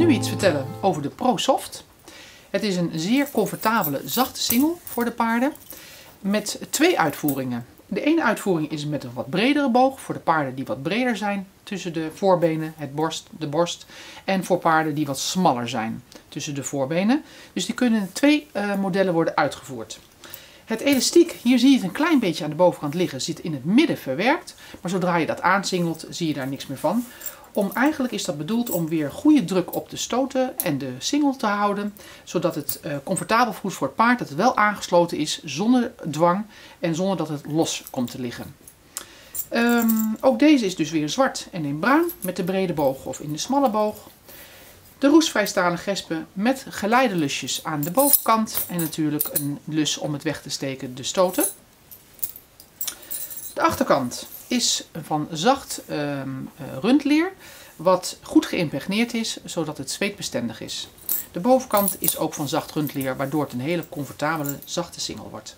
vertellen over de ProSoft. Het is een zeer comfortabele zachte singel voor de paarden met twee uitvoeringen. De ene uitvoering is met een wat bredere boog voor de paarden die wat breder zijn tussen de voorbenen, het borst, de borst. En voor paarden die wat smaller zijn tussen de voorbenen. Dus die kunnen in twee uh, modellen worden uitgevoerd. Het elastiek, hier zie je het een klein beetje aan de bovenkant liggen, zit in het midden verwerkt. Maar zodra je dat aansingelt, zie je daar niks meer van. Om, eigenlijk is dat bedoeld om weer goede druk op de stoten en de singel te houden. Zodat het uh, comfortabel voelt voor het paard, dat het wel aangesloten is zonder dwang en zonder dat het los komt te liggen. Um, ook deze is dus weer zwart en in bruin met de brede boog of in de smalle boog. De roestvrijstalen gespen met geleidelusjes aan de bovenkant en natuurlijk een lus om het weg te steken, de stoten. De achterkant is van zacht um, rundleer, wat goed geïmpregneerd is, zodat het zweetbestendig is. De bovenkant is ook van zacht rundleer, waardoor het een hele comfortabele zachte singel wordt.